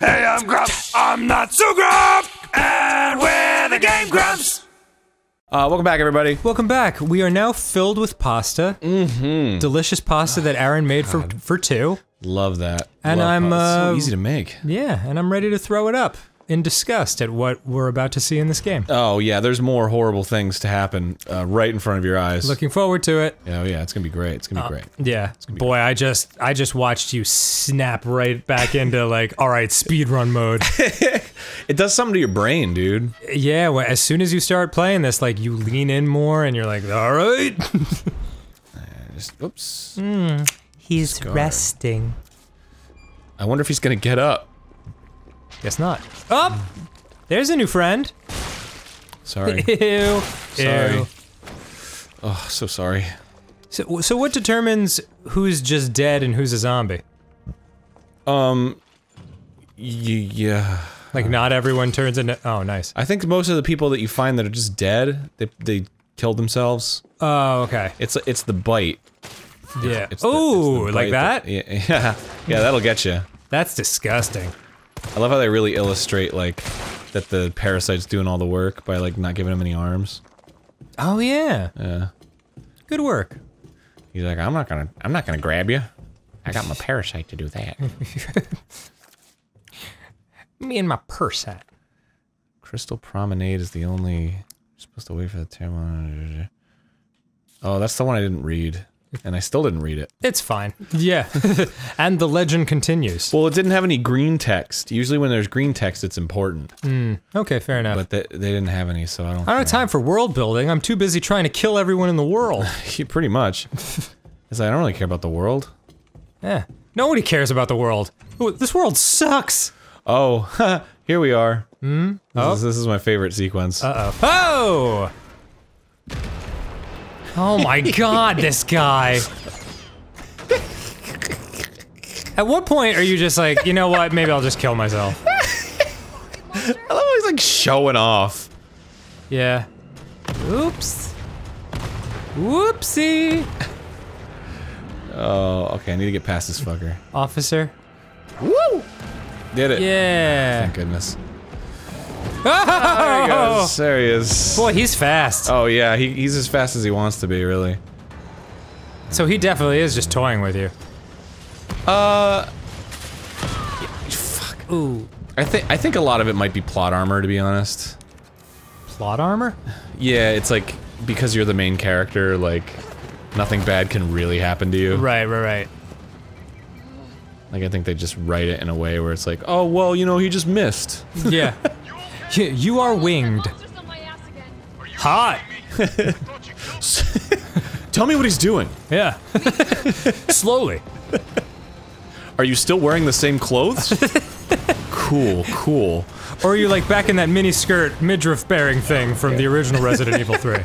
Hey, I'm Grump. I'm not so Grump. And we're the Game Grumps. Uh, welcome back, everybody. Welcome back. We are now filled with pasta. Mm-hmm. Delicious pasta that Arin made for for two. Love that. And Love I'm, it's so uh, easy to make. Yeah, and I'm ready to throw it up in disgust at what we're about to see in this game. Oh yeah, there's more horrible things to happen uh, right in front of your eyes. Looking forward to it. Oh yeah, it's gonna be great. It's gonna be great. Yeah. Boy, I just I just watched you snap right back into like, all right, speed run mode. It does something to your brain, dude. yeah, well, as soon as you start playing this, like you lean in more and you're like, all right. Just, oops. Mm. He's Scar. resting. I wonder if he's gonna get up. Guess not. Up! There's a new friend. Sorry. Ew. Sorry. Ew. oh, so sorry. So, so what determines who's just dead and who's a zombie? Um. Yeah. Like, not everyone turns into. Oh, nice. I think most of the people that you find that are just dead, they they killed themselves. Oh, okay. It's it's the bite. Yeah. It's Oh, like bite that? Yeah, yeah, yeah. That'll get you. That's disgusting. I love how they really illustrate like that the parasite's doing all the work by like not giving him any arms. Oh, yeah. Yeah. Good work. He's like, I'm not gonna, I'm not gonna grab you. I got my parasite to do that. Me and my purse hat. Crystal Promenade is the only. You're supposed to wait for the terminal. Oh, that's the one I didn't read, and I still didn't read it. It's fine. Yeah. and the legend continues. Well, it didn't have any green text. Usually, when there's green text, it's important, Okay, fair enough. but they, they didn't have any, so I don't. I don't have time for world building. I'm too busy trying to kill everyone in the world. Yeah, pretty much. It's like, I don't really care about the world. yeah. Nobody cares about the world. Ooh, This world sucks. Oh, here we are. Hmm. This, Oh. is, this is my favorite sequence. Uh oh. Oh! Oh my god, this guy. At what point are you just like, you know what, maybe I'll just kill myself? I love how he's like showing off. Yeah. Oops. Whoopsie. Oh, okay. I need to get past this fucker. Officer. Woo! Did it. Yeah. Thank goodness. There he Oh, goes. There he is. boy, he's fast. Oh yeah, he, he's as fast as he wants to be, really. So he definitely is just toying with you. Uh, Fuck. Ooh. I think I think a lot of it might be plot armor, to be honest. Plot armor? Yeah, it's like because you're the main character, like nothing bad can really happen to you. Right, right, right. Like I think they just write it in a way where it's like, oh well, you know, he just missed. Yeah. you, you are winged. Hot. Tell me what he's doing. Yeah. Slowly. Are you still wearing the same clothes? cool, cool. Or are you like back in that mini skirt midriff bearing thing from the original Resident Evil 3?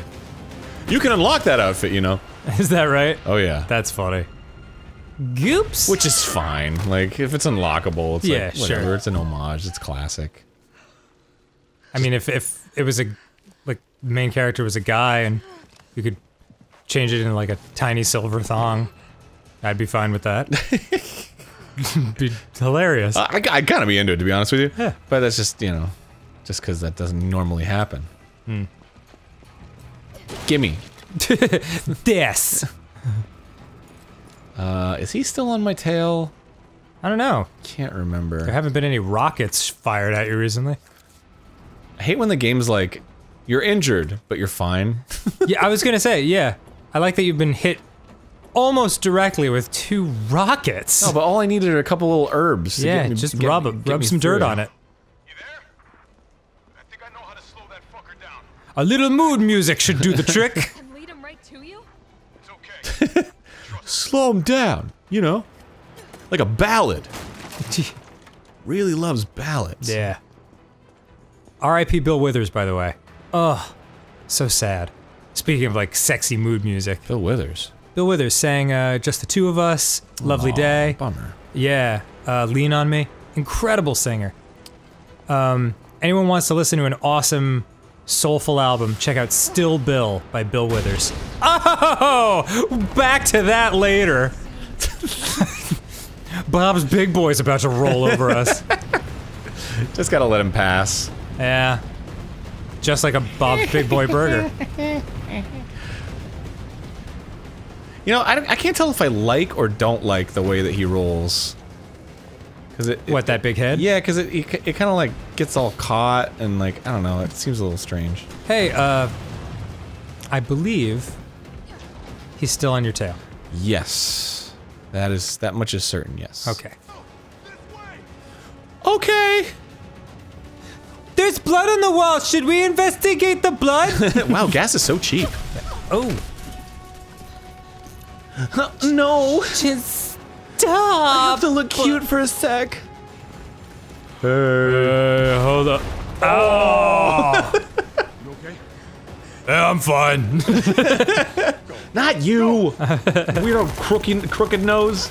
You can unlock that outfit, you know. Is that right? Oh yeah. That's funny. Goops. Which is fine. Like if it's unlockable, it's Yeah, like whatever. sure. It's an homage. It's classic. I mean, if if it was a like the main character was a guy and you could change it into like a tiny silver thong, I'd be fine with that. be hilarious. I, I kind of be into it to be honest with you. Yeah. But that's just you know, just because that doesn't normally happen. Hmm. Gimme. this. Uh, is he still on my tail? I don't know. Can't remember. There haven't been any rockets fired at you recently. I hate when the game's like, you're injured, but you're fine. yeah, I was gonna say, yeah. I like that you've been hit almost directly with two rockets. No, but all I needed are a couple little herbs. to yeah, get me- just get rub me- it, get rub me some dirt on it. You there? I think I know how to slow that fucker down. A little mood music should do the trick. and lead him right to you? It's okay. Slow him down, you know, like a ballad. Really loves ballads. yeah. R.I.P. Bill Withers, by the way. Ugh, so sad. Speaking of like sexy mood music, Bill Withers. Bill Withers sang uh, "Just the Two of Us," "Lovely Aw, Day." Bummer. Yeah, uh, "Lean on Me," incredible singer. Um, anyone wants to listen to an awesome, soulful album? Check out "Still Bill" by Bill Withers. Oh, back to that later. Bob's Big Boy's about to roll over us. Just gotta let him pass. Yeah. Just like a Bob's Big Boy Burger. You know, I, I can't tell if I like or don't like the way that he rolls. Cause it, it- What, that big head? Yeah, because it, it, it kind of like gets all caught and like I don't know. It seems a little strange. Hey, uh, I believe he's still on your tail. Yes, that is that much is certain. Yes. Okay. Okay. There's blood on the wall. Should we investigate the blood? wow, gas is so cheap. oh. no. Just stop. I have to look cute for a sec. Hey, hold up. Oh. Ah. Yeah, I'm fine. Not you. Weirdo crooked crooked nose.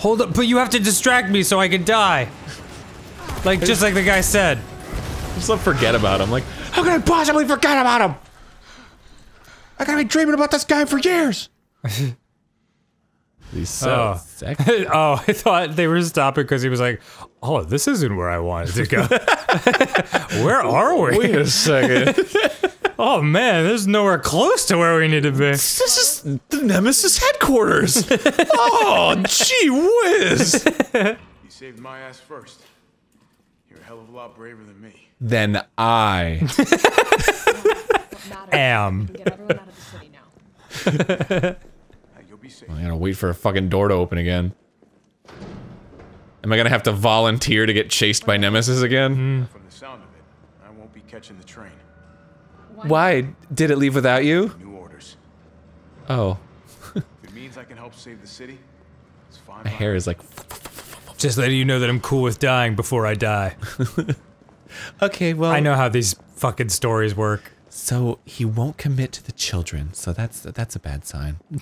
hold up, but you have to distract me so I can die. Like, just like the guy said. Just let forget about him. Like, how can I possibly forget about him? I gotta be dreaming about this guy for years. He's so Oh. sexy. oh, I thought they were stopping because he was like, oh, this isn't where I wanted to go. where are we? Wait a second. Oh man, this is nowhere close to where we need to be. this is the Nemesis headquarters. oh, gee whiz. You saved my ass first. You're a hell of a lot braver than me. then I. Am. Get everyone out of the city now. Hey, you'll be safe. I gotta wait for a fucking door to open again. Am I gonna have to volunteer to get chased by Nemesis again? From hmm. the sound of it, I won't be catching the train. Why did it leave without you? New orders. Oh, If it means I can help save the city, it's fine. my hair is like. Just letting you know that I'm cool with dying before I die. Okay, well. I know how these fucking stories work. So he won't commit to the children. So that's that's a bad sign.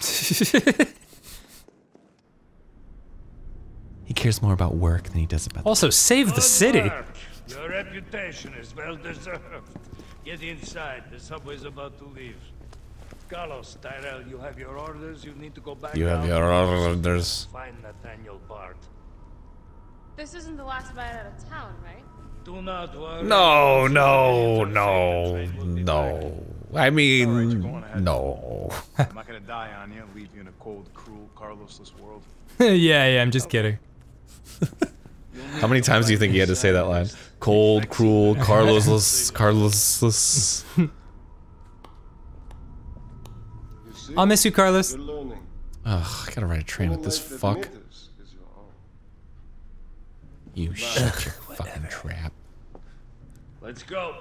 he cares more about work than he does about. Also, save the city. Your reputation is well deserved. Get inside. The subway's about to leave. Carlos, Tyrell, you have your orders. You need to go back. You have your orders. Find Nathaniel Bard. This isn't the last bite out of town, right? Do not worry. No, no, no, train will be back. no. I mean, no. I'm not gonna die on you, leave you in a cold, cruel, Carlosless world. yeah, yeah, I'm just kidding. How many times do you think he had to say that line? Cold, cruel, Carlosless, Carlosless. I'll miss you, Carlos. You're. Ugh, I gotta ride a train with this Life that fuck. matters is your own. You shut your fucking trap. Let's go.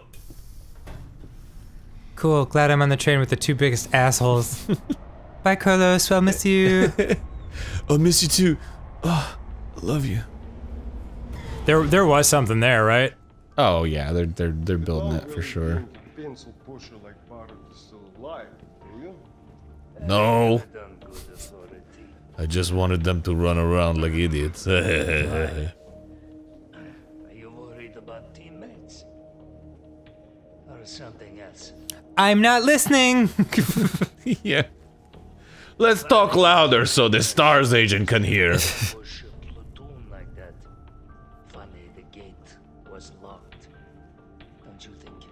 Cool, glad I'm on the train with the two biggest assholes. Bye, Carlos. I'll miss you. I'll miss you too. Oh, I love you. There, there was something there, right? Oh yeah, they're they're they're building Don't it for sure. think a Pencil pusher like Bard is still alive. No, Done good authority. I just wanted them to run around like idiots. Or something else? I'm not listening. yeah. Let's talk louder so the Stars agent can hear. Push a platoon like that. Funny the gate was locked. Don't you think?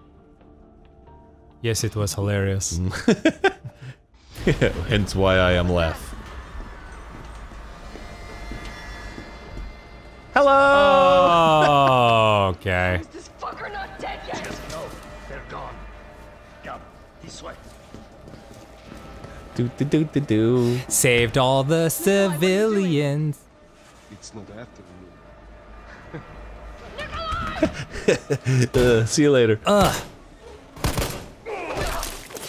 yes, it was hilarious. Hence why I am left. Hello. Oh, okay. Is this fucker not dead Do do do do do. Saved all the civilians. It's not after you. Uh, see you later. Oh,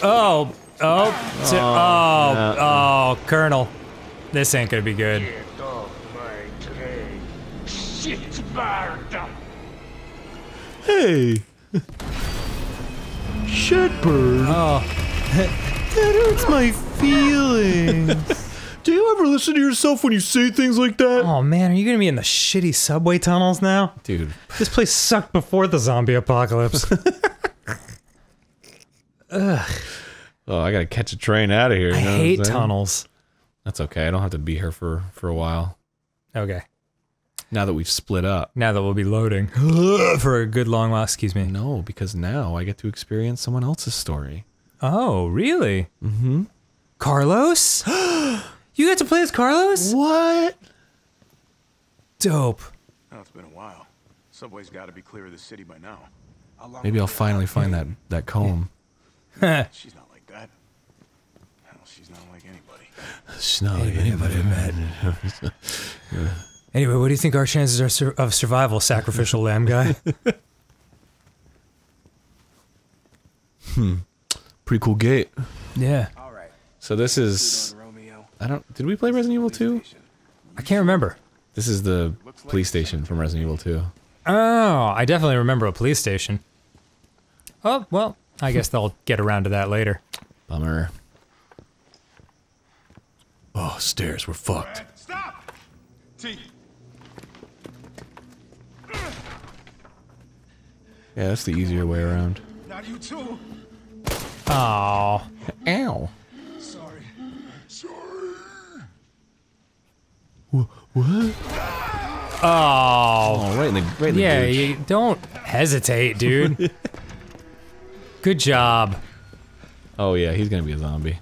oh, t- oh, oh, Colonel. This ain't gonna be good. Get off my train. Shit, Barda! Hey. Shitbird. Oh, That hurts my feelings. Do you ever listen to yourself when you say things like that? oh man, are you gonna be in the shitty subway tunnels now? Dude, This place sucked before the zombie apocalypse. Ugh. oh, I gotta catch a train out of here. you I hate tunnels. That's okay. I don't have to be here for for a while. Okay. Now that we've split up. Now that we'll be loading for a good long while. Excuse me. No, because now I get to experience someone else's story. Oh, really? Mm-hmm. Carlos? you got to play as Carlos? What? Dope. Oh, it's been a while. Subway's got to be clear of the city by now. Maybe I'll finally find that that comb. She's not like that. Hell, she's not like anybody. It's not like anybody met. Anyway, what do you think our chances are sur- of survival, sacrificial lamb guy? Hmm. Pretty cool gate. yeah. So this is. I don't. Did we play Resident Evil 2? I can't remember. This is the police station from Resident Evil 2. Oh, I definitely remember a police station. Oh, well, I guess they'll get around to that later. Bummer. Oh, stairs. We're fucked. Stop! T. Yeah, that's the easier way around. Not you too. Oh, Ow. Sorry. What? oh, Oh, right in the right in the yeah. don't hesitate, dude. Good job. Oh yeah, he's gonna be a zombie.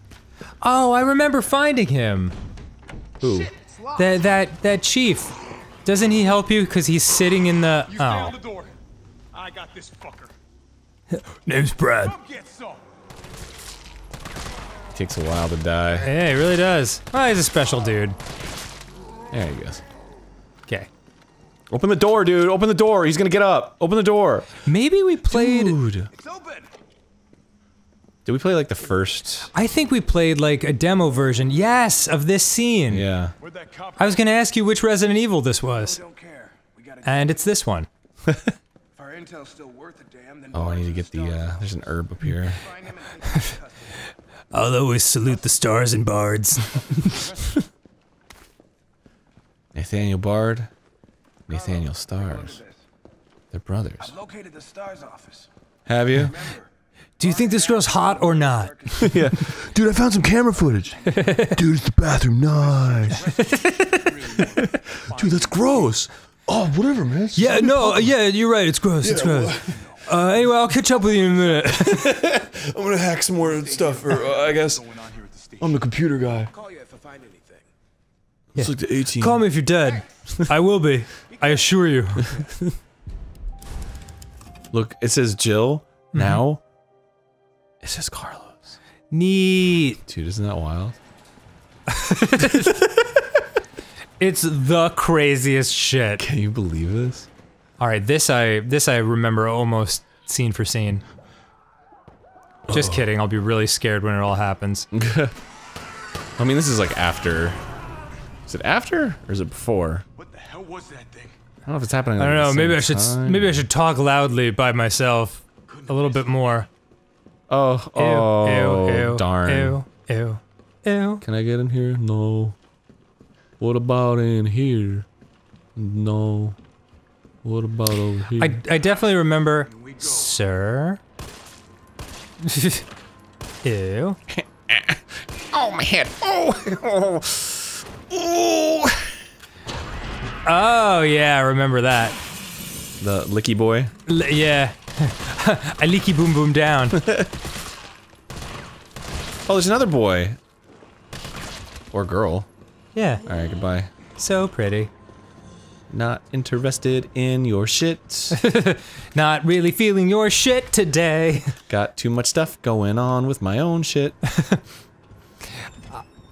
Oh, I remember finding him. Who? That that that chief. Doesn't he help you because he's sitting in the? You Oh, the door. I got this fucker. name's Brad. Come get some. Takes a while to die. Yeah, he really does. Oh, he's a special dude. There he goes. Okay. Open the door, dude. Open the door. He's gonna get up. Open the door. Maybe we played. Dude. It's open. Did we play like the first? I think we played like a demo version. Yes, of this scene. Yeah. Where'd that cop? I was gonna ask you which Resident Evil this was, Don't care. We gotta. and it's this one. if our intel's still worth a damn, then. Oh, I need to get the. uh There's an herb up here. Find him and take him into custody. I'll always salute the stars and bards. Nathaniel Bard. Nathaniel Stars. They're brothers. I Located the STARS office. Have you? Do you think this girl's hot or not? yeah. Dude, I found some camera footage. Dude, it's the bathroom. Nice. Dude, that's gross. Oh, whatever, man. Yeah, no, uh, yeah, you're right. It's gross. It's gross. Uh, anyway, I'll catch up with you in a minute. I'm gonna hack some more stuff, or uh, I guess Going on here at the station. I'm the computer guy. Call you if I find anything. It's like the 18. Call me if you're dead. I will be. I assure you. Look, it says Jill. Mm-hmm. Now, it says Carlos. Neat. Dude, isn't that wild? It's the craziest shit. Can you believe this? All right, this I this I remember almost scene for scene. Just oh. kidding. I'll be really scared when it all happens. I mean, this is like after. Is it after or is it before? What the hell was that thing? I don't know if it's happening. I don't know. the Maybe I should time. maybe I should talk loudly by myself a little bit more. Oh, Ew, oh, ew, ew, darn. Ew, ew, ew. Can I get in here? No. What about in here? No. What about over here? I I definitely remember, sir. ew. oh, my head. Oh, oh, Oh yeah, I remember that. The licky boy. L- yeah. I leaky boom boom down. Oh, there's another boy. Or girl. Yeah, All right, goodbye. so pretty. Not interested in your shit. Not really feeling your shit today. Got too much stuff going on with my own shit.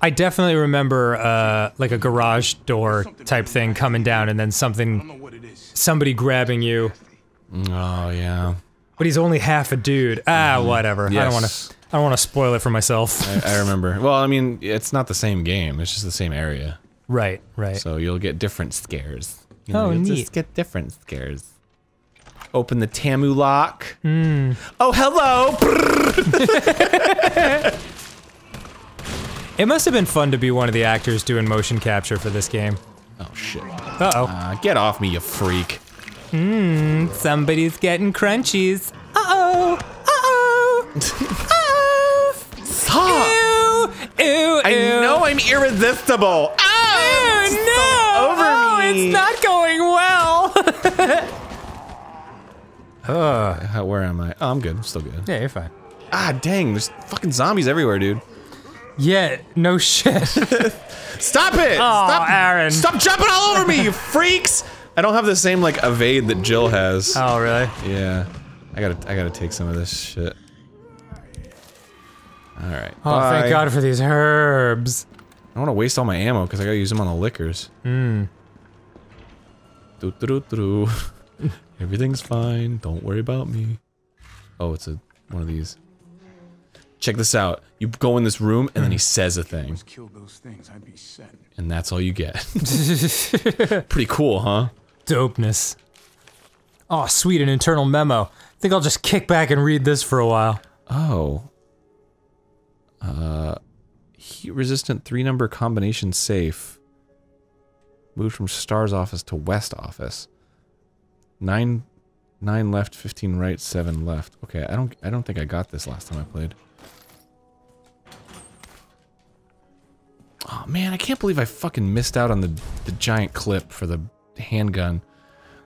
I definitely remember uh, like a garage door type thing coming down and then something, know what it is. somebody grabbing you. Oh yeah. But he's only half a dude. Ah, whatever. I don't want to. I don't want to spoil it for myself. I, I remember. Well, I mean, it's not the same game. It's just the same area. right, right. So you'll get different scares. You Oh, you'll neat. just get different scares. Open the Tamu lock. Hmm. Oh, hello. It must have been fun to be one of the actors doing motion capture for this game. Oh shit. Uh-oh. Uh, get off me, you freak. Mmm, somebody's getting crunchies. Uh-oh! Uh-oh! Uh-oh! Stop! Ew! Ew, I ew. know I'm irresistible! Oh! Ew, no! Over oh, me. it's not going well! uh, where am I? Oh, I'm good. I'm still good. Yeah, you're fine. Ah, dang, there's fucking zombies everywhere, dude. Yeah, no shit. Stop it! Aw, Stop, Arin. Stop jumping all over me, you freaks! I don't have the same like evade that Jill has. oh, really? Yeah, I gotta, I gotta take some of this shit. All right. Oh, thank God for these herbs. I don't want to waste all my ammo because I gotta use them on the lickers. Hmm. -doo -doo -doo -doo. Everything's fine. Don't worry about me. Oh, it's a one of these. Check this out. You go in this room and then he says a thing, those things, I'd be set. and that's all you get. Pretty cool, huh? Dopeness. Oh, sweet, an internal memo. I think I'll just kick back and read this for a while. Oh. Uh, heat resistant three number combination safe. Moved from Star's office to West office. Nine, nine left, fifteen right, seven left. Okay, I don't, I don't think I got this last time I played. Oh man, I can't believe I fucking missed out on the the giant clip for the handgun.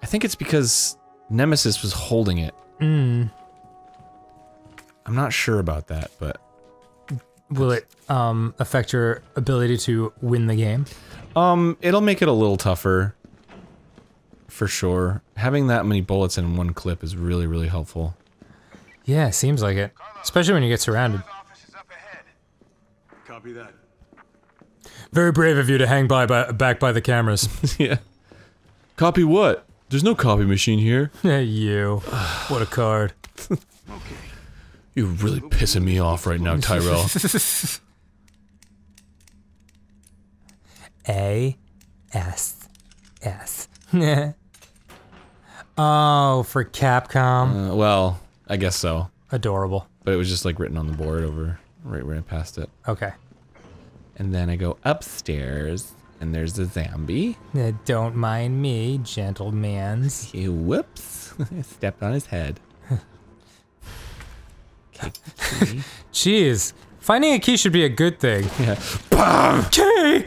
I think it's because Nemesis was holding it. Hmm. I'm not sure about that, but Will it, um, affect your ability to win the game? Um, it'll make it a little tougher. For sure. Having that many bullets in one clip is really, really helpful. Yeah, seems like it. Especially when you get surrounded. Copy that. Very brave of you to hang by, by back by the cameras. yeah. Copy what? There's no copy machine here. Yeah, you. What a card. You're really pissing me off right now, Tyrell. A S S. oh, for Capcom. uh, well, I guess so. Adorable. But it was just like written on the board over right right passed it. Okay. And then I go upstairs and there's a zombie. Uh, don't mind me, gentlemans. He whoops. Stepped on his head. Jeez. Finding a key should be a good thing. Yeah. Key!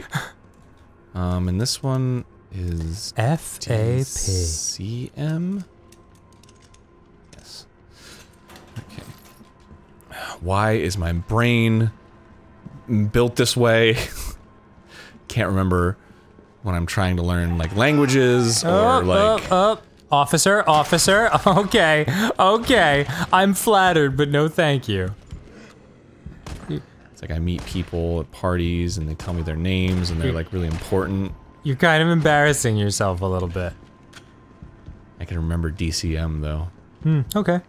Um, and this one is F-A-P. C-M? Yes. Okay. Why is my brain built this way? Can't remember when I'm trying to learn like languages or Up, like up, up. Officer, officer. Okay, okay. I'm flattered, but no thank you. it's like I meet people at parties and they tell me their names and they're like really important. You're kind of embarrassing yourself a little bit. I can remember DCM though. Hmm, okay.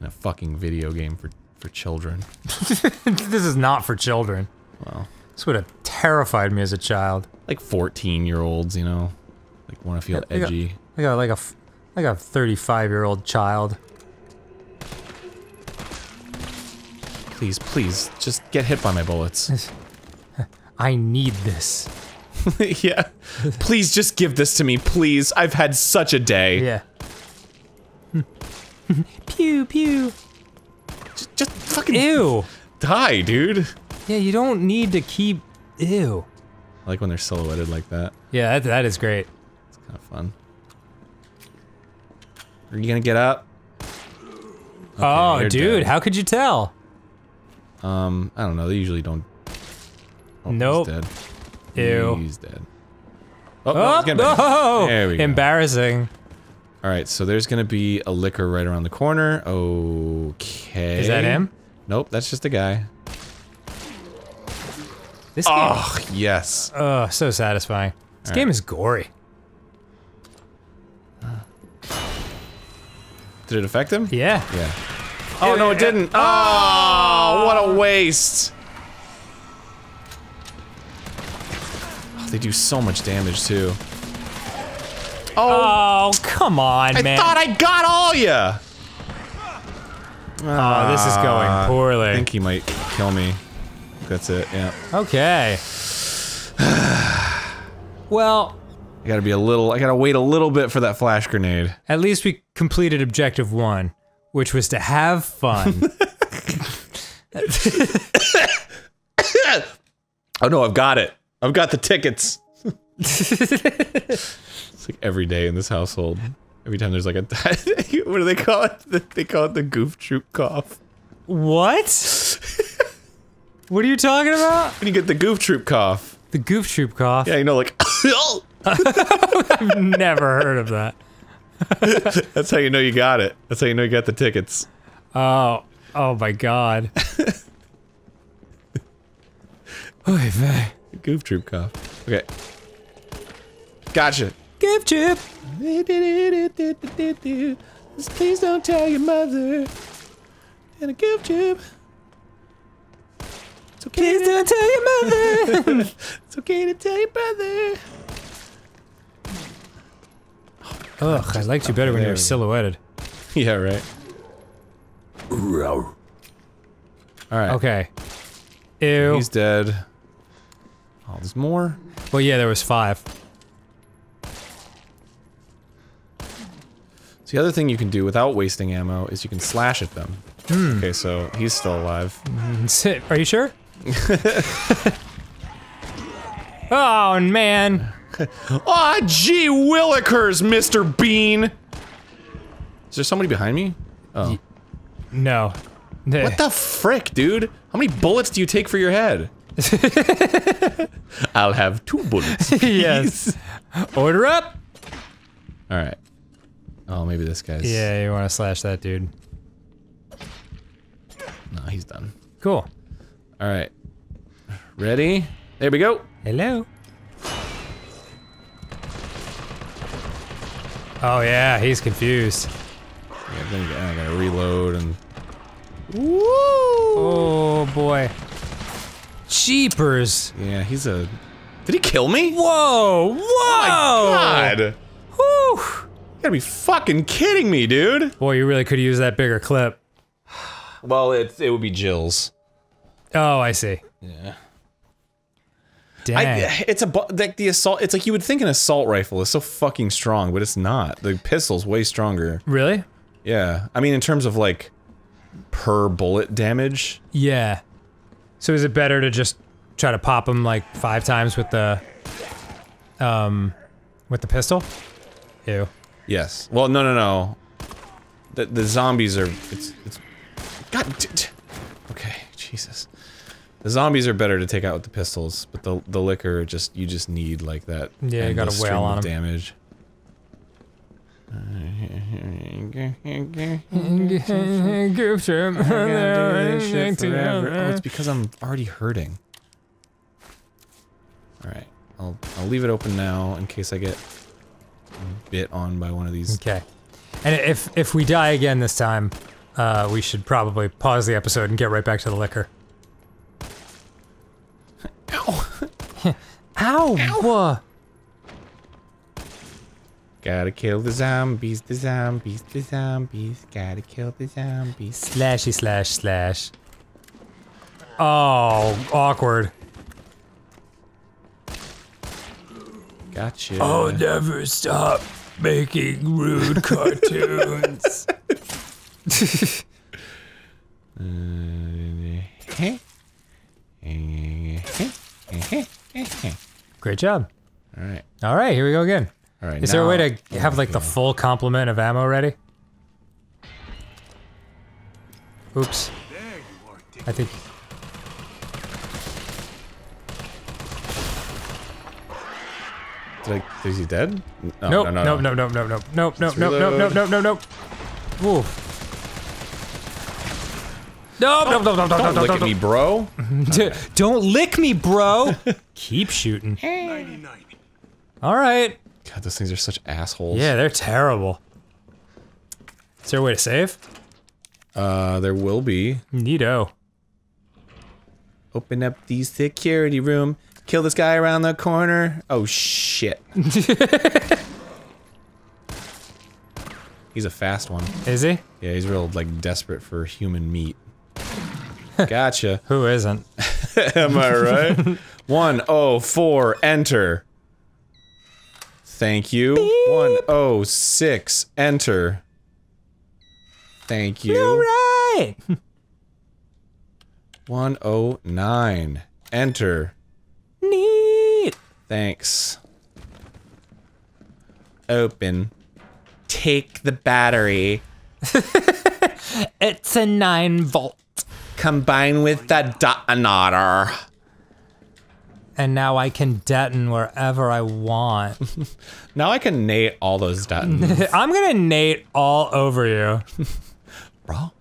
In a fucking video game for for children. this is not for children. Well, This would have terrified me as a child. like 14 year olds, you know, like want to feel Yeah, like a- edgy. Like a like a f- like a 35 year old child. Please, please, just get hit by my bullets. I need this. yeah. Please just give this to me, please. I've had such a day. Yeah. pew pew. Just, just fucking Ew. die, dude. Yeah, you don't need to keep. Ew. I like when they're silhouetted like that. Yeah, that, that is great. It's kind of fun. Are you gonna get up? oh, dude, dead. how could you tell? Um, I don't know. They usually don't. Oh, Nope. He's dead. Ew. He's dead. Oh, no, Oh, he's getting back. no! There we go. Embarrassing. All right, so there's gonna be a licker right around the corner. Okay. Is that him? Nope, that's just a guy. This game. Oh, yes. Oh, so satisfying. This game is gory. Did it affect him? Yeah. Yeah. Oh no, it didn't. Oh, oh. what a waste. Oh, they do so much damage too. Oh, Oh, come on, I man. I thought I got all ya. oh, this is going ah, poorly. I think he might kill me. That's it. Yeah. Okay. well, I gotta be a little. I gotta wait a little bit for that flash grenade. at least we completed objective one, which was to have fun. Oh no, I've got it. I've got the tickets. it's like every day in this household. Every time there's like a, what do they call it? They call it the goof troop cough. What? what are you talking about? When you get the goof troop cough. The Goof Troop cough. Yeah, you know, like, I've Never heard of that. that's how you know you got it. That's how you know you got the tickets. Oh, oh my god. Oy vey. Goof troop cough. Okay. Gotcha. Goof Troop. Please don't tell your mother. And a goof troop. It's okay. Please don't tell your mother. It's okay to tell your brother. Ugh, I liked you better when you were silhouetted. Yeah, right. All right. Okay. Ew. He's dead. Oh, there's more. well, yeah, there was five. So the other thing you can do without wasting ammo is you can slash at them. Hmm. Okay, so he's still alive. Are you sure? oh man. Aw, gee willikers, Mr. Bean! Is there somebody behind me? Oh. No. What the frick, dude? How many bullets do you take for your head? I'll have two bullets. yes. Order up. Alright. Oh, maybe this guy's. Yeah, you want to slash that dude. No, he's done. Cool. Alright. Ready? There we go. Hello. Oh yeah, he's confused. Yeah, then you- I gotta reload and. Woo! Oh boy. Jeepers. Yeah, he's a. Did he kill me? Whoa! Whoa! Oh my God! Whew. You gotta be fucking kidding me, dude! Boy, you really could use that bigger clip. Well, it, it would be Jill's. Oh, I see. Yeah. Dang. I, it's a like the assault. It's like you would think an assault rifle is so fucking strong, but it's not. The pistol's way stronger. really? Yeah, I mean in terms of like per bullet damage. Yeah. So is it better to just try to pop them like five times with the, um, with the pistol? Ew. Yes. Well, no, no, no. The the zombies are. It's it's. God. d- d- Okay, Jesus. The zombies are better to take out with the pistols, but the the licker just you just need like that. Yeah, you got a endless wail stream on of 'em. damage. Goof trip. I gotta do this shit forever. Oh, it's because I'm already hurting. Alright. I'll I'll leave it open now in case I get bit on by one of these. Okay. And if if we die again this time, uh, we should probably pause the episode and get right back to the licker. Ow! Ow! Ow. Gotta kill the zombies, the zombies, the zombies. Gotta kill the zombies. Slashy slash slash. Oh, awkward. Gotcha. I'll never stop making rude cartoons. Great job. Alright. All right, here we go again. Alright. Is there a way to have like the full complement of ammo ready? Oops. I think. Did I, is he dead? No, Nope. no, no, nope. No. No. No. No. No. No. Let's No. No. No. reload. No. No. No. Ooh. No, no, no, no, no, no, Don't no, look no, at me, bro. no. Don't lick me, bro. Keep shooting. 99. All right. God, those things are such assholes. Yeah, they're terrible. Is there a way to save? Uh, there will be. Neato. Open up the security room. Kill this guy around the corner. Oh shit. he's a fast one. Is he? Yeah, he's real like desperate for human meat. Gotcha. Who isn't? Am I right? One oh four. Enter. Thank you. One oh six. Enter. Thank you. All right. 109. Enter. Thanks. Open. take the battery, It's a nine volt. combine with the detonator. And now I can deton wherever I want. Now I can nate all those detonators. I'm gonna Nate all over you. Bro,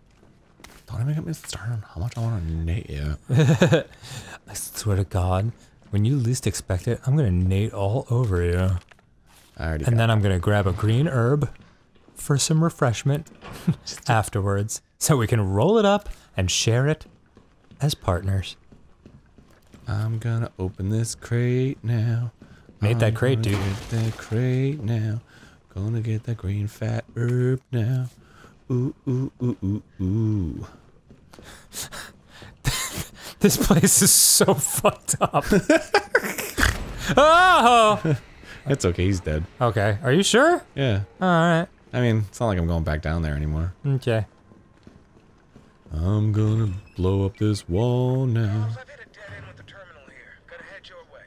don't even get me started on how much I want to nate you. I swear to God, when you least expect it, I'm gonna Nate all over you. I already And then I'm gonna grab a green herb for some refreshment afterwards. So we can roll it up and share it as partners. I'm gonna open this crate now. Made that crate, dude. Get that crate now. Gonna get that green fat herb now. Ooh ooh ooh ooh ooh. This place is so fucked up. oh! It's okay. He's dead. Okay, are you sure? Yeah. Alright. I mean, it's not like I'm going back down there anymore. Okay. I'm gonna blow up this wall now. I've hit a dead end with the terminal here. Gotta head your way.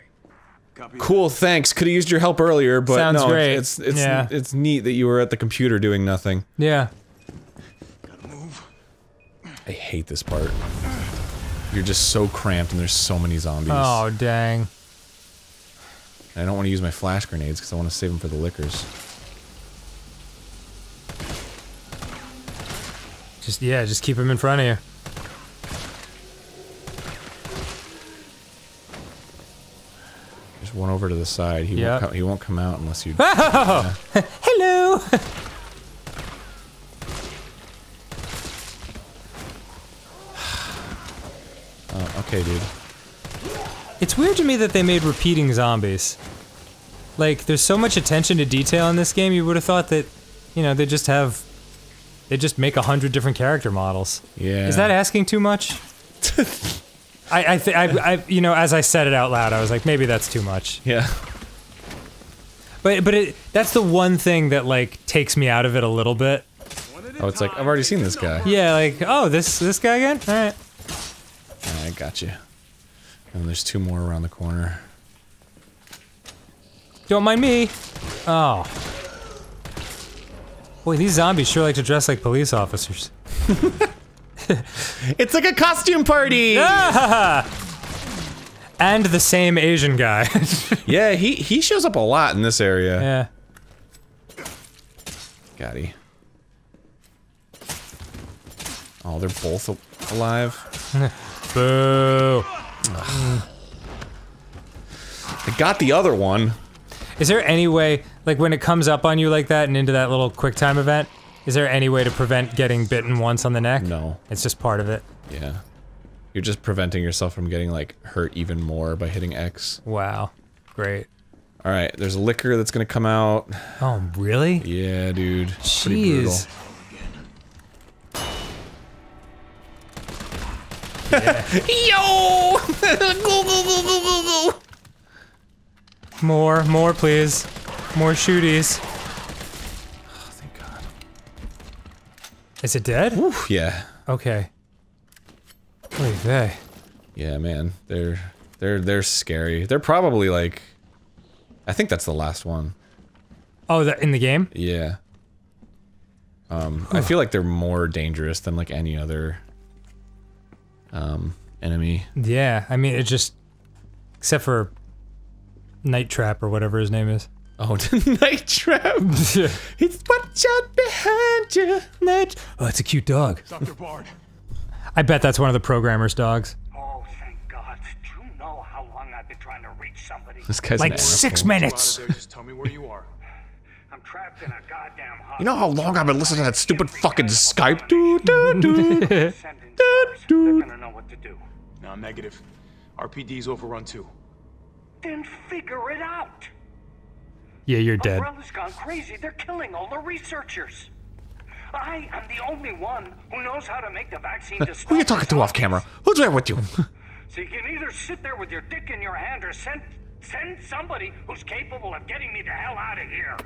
Copy. Cool, thanks. Could have used your help earlier, but Sounds no, great. it's it's Yeah. it's neat that you were at the computer doing nothing. Yeah. I hate this part. Uh. You're just so cramped and there's so many zombies. Oh, dang. I don't want to use my flash grenades because I want to save them for the liquors. Just, yeah, just keep them in front of you. There's one over to the side. He Yep. won't come, he won't come out unless you. Oh! Hello! Oh, okay, dude. It's weird to me that they made repeating zombies. Like, there's so much attention to detail in this game, you would have thought that, you know, they just have. They just make a hundred different character models. Yeah. Is that asking too much? I, I, th- I, I, you know, as I said it out loud, I was like, maybe that's too much. Yeah. But, but it, that's the one thing that like takes me out of it a little bit. Oh, it's like I've already seen this guy. Yeah, like, oh, this, this guy again. Right. I got you. And there's two more around the corner. Don't mind me. Oh. Boy, these zombies sure like to dress like police officers. It's like a costume party. and the same Asian guy. yeah, he he shows up a lot in this area. yeah. Got he. Oh, they're both alive. Boo. I got the other one. Is there any way, like when it comes up on you like that and into that little quick time event, is there any way to prevent getting bitten once on the neck? No. It's just part of it. Yeah. You're just preventing yourself from getting like hurt even more by hitting X. Wow. Great. All right, there's a licker that's gonna come out. Oh, really? Yeah, dude. Pretty brutal. Yo! go go go go go go! More, more, please. More shooties. Oh, thank God. Is it dead? Oof, yeah. Okay. Oy vey. Yeah, man. They're they're they're scary. They're probably like I think that's the last one. Oh, that in the game? Yeah. Um, I feel like they're more dangerous than like any other um enemy. Yeah. I mean, it just, except for Night Trap or whatever his name is. Oh, night trap. It's watch out behind you. Night. Oh, it's a cute dog. Dr. Bard. I bet that's one of the programmer's dogs. Oh, thank God. Do you know how long I've been trying to reach somebody? This guy's Like an six asshole. minutes. There, just tell me where you are. I'm trapped in a goddamn hospital. You know how long I've been listening to that stupid fucking Skype? Doo, doo, doo. Sending stars. They're gonna know what to do. No, negative. RPD's overrun too. Then figure it out. Yeah, you're dead. Umbrella's gone crazy. They're killing all the researchers. I am the only one who knows how to make the vaccine to Who are you talking to off camera? Who's there with you? So you can either sit there with your dick in your hand or send send somebody who's capable of getting me the hell out of here.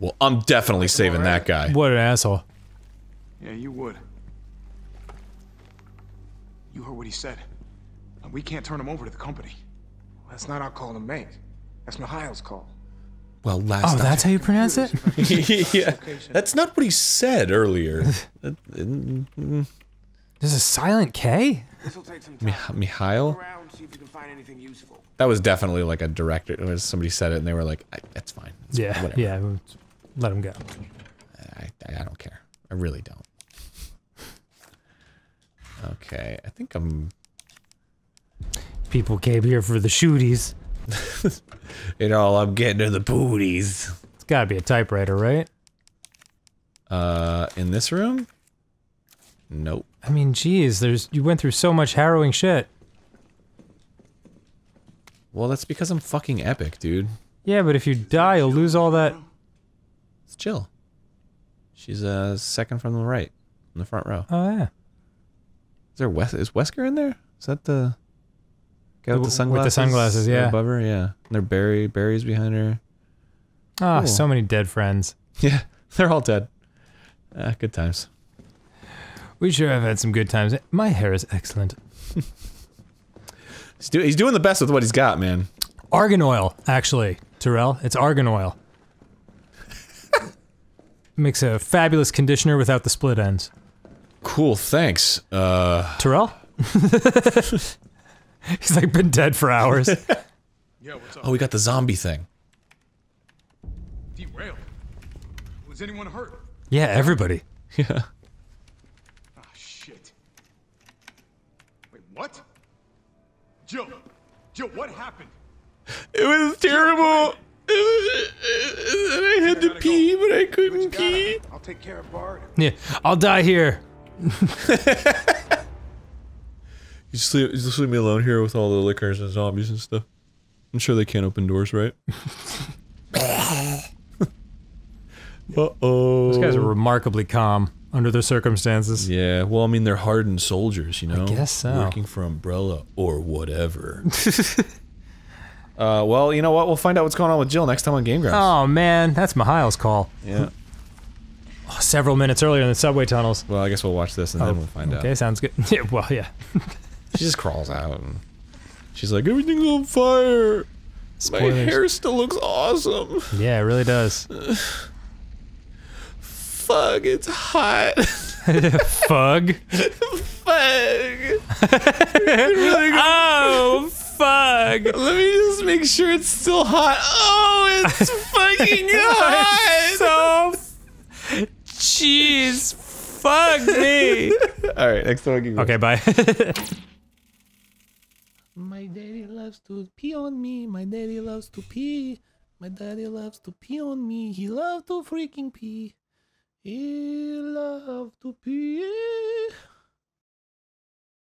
Well, I'm definitely saving that guy. What an asshole. Yeah, you would. You heard what he said. And we can't turn him over to the company. That's not our call to make. That's Mihail's call. Well, last Oh, time. that's how you pronounce it? yeah. That's not what he said earlier. There's a silent K? This'll take some time. Mi- Mihail? Around, see if you can find anything useful. That was definitely like a director. Somebody said it and they were like, I, "That's fine. It's Yeah, whatever. yeah. Let him go. I, I, I don't care. I really don't." Okay, I think I'm. People came here for the shooties. You know, I'm getting to the booties. It's gotta be a typewriter, right? Uh, in this room? Nope. I mean, geez, there's you went through so much harrowing shit. Well, that's because I'm fucking epic, dude. Yeah, but if you die, you'll lose all that. It's Jill. She's uh second from the right, in the front row. Oh yeah. Is there Wes? Is Wesker in there? Is that the guy with the sunglasses? with the sunglasses? yeah. Above her, yeah. And there Barry Barry's behind her. Ah, Cool. so many dead friends. Yeah, they're all dead. Ah, good times. We sure have had some good times. My hair is excellent. He's, do- he's doing the best with what he's got, man. Argan oil, actually, Tyrell. It's argan oil. Makes a fabulous conditioner without the split ends. Cool, thanks. Uh, Tyrell? He's like been dead for hours. Yeah, what's up? oh, we got the zombie thing. Derailed. Was anyone hurt? yeah, everybody. Yeah. Ah, shit. Wait, what? Jill! Jill, what happened? It was terrible. I had to pee, but I couldn't pee. I'll take care of Bard. Yeah, I'll die here. You just leave, just leave me alone here with all the lickers and zombies and stuff. I'm sure they can't open doors, right? uh oh. These guys are remarkably calm under the circumstances. Yeah, well, I mean, they're hardened soldiers, you know? I guess so. Working for Umbrella or whatever. uh, well, you know what? We'll find out what's going on with Jill next time on Game Grumps. Oh man, that's Mikhail's call. Yeah. Oh, several minutes earlier in the subway tunnels. Well, I guess we'll watch this and then oh, we'll find okay, out. Okay, sounds good. Yeah, well, yeah. She just crawls out and she's like, everything's on fire. My hair still looks awesome. Yeah, it really does. Fuck, it's hot. Fug. Fuck. oh, fug. Let me just make sure it's still hot. Oh, it's fucking hot. so. Jeez. Fuck me. All right, next time. I'll Okay, bye. My daddy loves to pee on me. My daddy loves to pee. My daddy loves to pee on me. He loves to freaking pee. He loves to pee